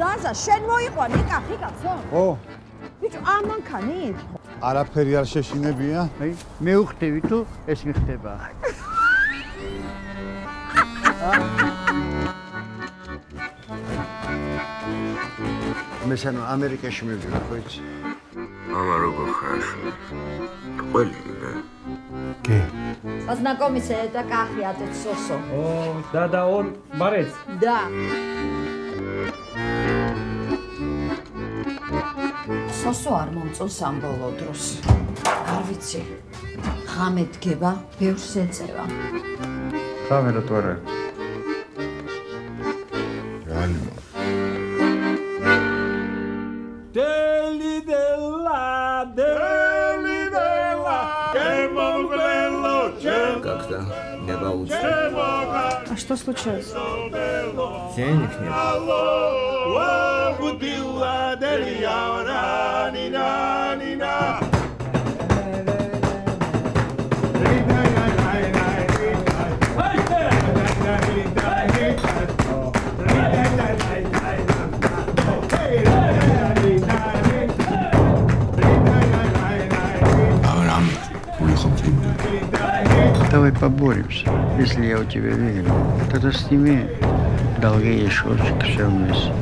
ზაზა, შენ მოიყვა ნიკა ფიკაცო? ო. ბიჭო, ამანქანი? არაფერი არ შეშინებია. მე ვხდები თუ ეს მიხდება. მე სანო ამერიკაში მივიდა ხო იცი? მამა როგორ ხარ? ყველი და კი. აზნაკომისე და კახი ათეცოსო. ო, და და ორ მარეც. და. ხოსო არ მომწონს ამ ბოლო დროს. არ ვიცი. ღამე დგება, ბევრს ეწევა. ღამე რატო არა? რა получится, не получится. А что случилось? Денег нет. Давай поборемся. Если я у тебя верю, тогда сними долги и шорчик все вместе.